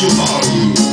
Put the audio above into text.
tomorrow.